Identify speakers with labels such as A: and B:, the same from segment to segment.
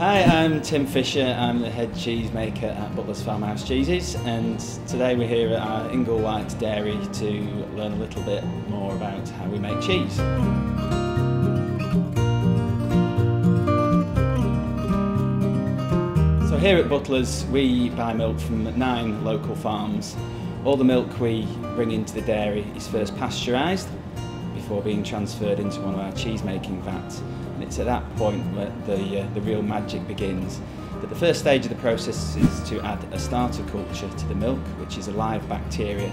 A: Hi, I'm Tim Fisher. I'm the head cheese maker at Butler's Farmhouse Cheeses, and today we're here at our Inglewhite Dairy to learn a little bit more about how we make cheese. So here at Butler's, we buy milk from nine local farms. All the milk we bring into the dairy is first pasteurised before being transferred into one of our cheese making vats. And it's at that point where the, uh, the real magic begins. But the first stage of the process is to add a starter culture to the milk, which is a live bacteria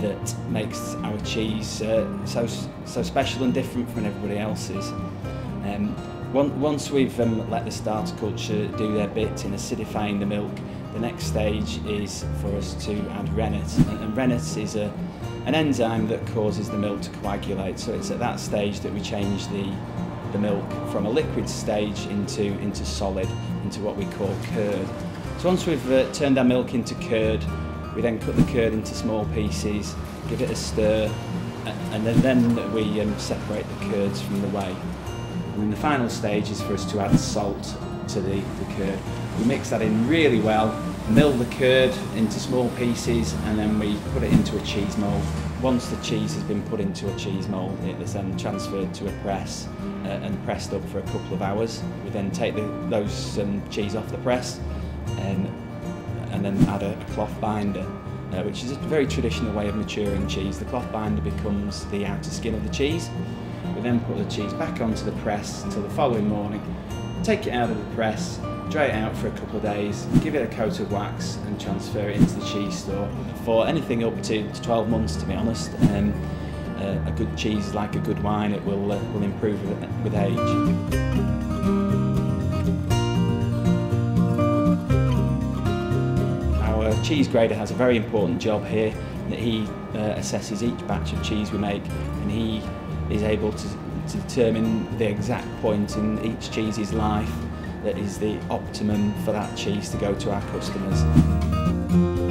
A: that makes our cheese uh, so, so special and different from everybody else's. Um, once we've um, let the starter culture do their bit in acidifying the milk, the next stage is for us to add rennet. And rennet is a, an enzyme that causes the milk to coagulate. So it's at that stage that we change the, the milk from a liquid stage into, into solid, into what we call curd. So once we've uh, turned our milk into curd, we then cut the curd into small pieces, give it a stir, and then, then we um, separate the curds from the whey. And then the final stage is for us to add salt to the, the curd. We mix that in really well, mill the curd into small pieces, and then we put it into a cheese mould. Once the cheese has been put into a cheese mould, it is then transferred to a press uh, and pressed up for a couple of hours. We then take the, those um, cheese off the press and, and then add a, a cloth binder uh, which is a very traditional way of maturing cheese. The cloth binder becomes the outer skin of the cheese. We then put the cheese back onto the press until the following morning, take it out of the press, dry it out for a couple of days, give it a coat of wax and transfer it into the cheese store. For anything up to 12 months to be honest, um, uh, a good cheese is like a good wine, it will, uh, will improve with, age. cheese grader has a very important job here that he uh, assesses each batch of cheese we make and he is able to, to determine the exact point in each cheese's life that is the optimum for that cheese to go to our customers.